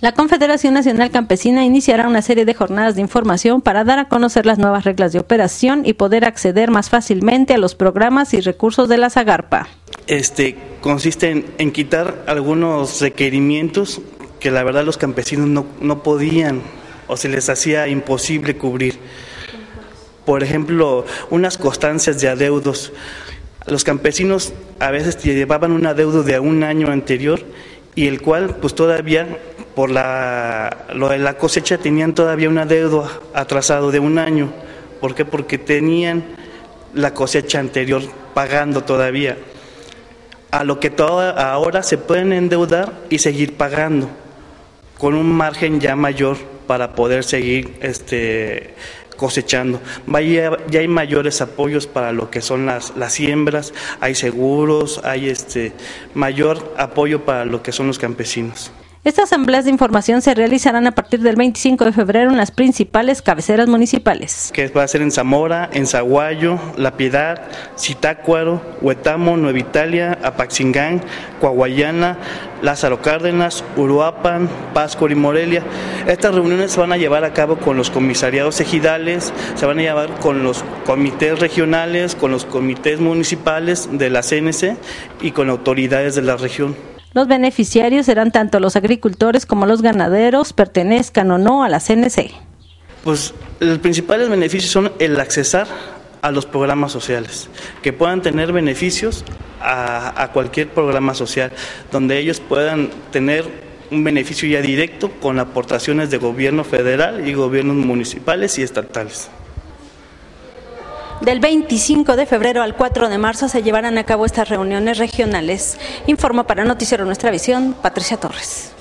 La Confederación Nacional Campesina iniciará una serie de jornadas de información para dar a conocer las nuevas reglas de operación y poder acceder más fácilmente a los programas y recursos de la Zagarpa. Este consiste en, quitar algunos requerimientos que la verdad los campesinos no, no podían o se les hacía imposible cubrir. Por ejemplo, unas constancias de adeudos. Los campesinos a veces llevaban un adeudo de un año anterior y el cual pues todavía por la, lo de la cosecha tenían todavía una deuda atrasado de un año. ¿Por qué? Porque tenían la cosecha anterior pagando todavía. A lo que toda, ahora se pueden endeudar y seguir pagando con un margen ya mayor para poder seguir este, cosechando. Vaya, ya hay mayores apoyos para lo que son las, las siembras, hay seguros, hay este, mayor apoyo para lo que son los campesinos. Estas asambleas de información se realizarán a partir del 25 de febrero en las principales cabeceras municipales. Que va a ser en Zamora, en Zaguayo, La Piedad, Zitácuaro, Huetamo, Nueva Italia, Apaxingán, Coahuayana, Lázaro Cárdenas, Uruapan, Páscor y Morelia. Estas reuniones se van a llevar a cabo con los comisariados ejidales, se van a llevar con los comités regionales, con los comités municipales de la CNC y con autoridades de la región. Los beneficiarios serán tanto los agricultores como los ganaderos, pertenezcan o no a la CNC. Pues los principales beneficios son el accesar a los programas sociales, que puedan tener beneficios a, a, cualquier programa social, donde ellos puedan tener un beneficio ya directo con aportaciones de gobierno federal y gobiernos municipales y estatales. Del 25 de febrero al 4 de marzo se llevarán a cabo estas reuniones regionales. Informa para Noticiero Nuestra Visión, Patricia Torres.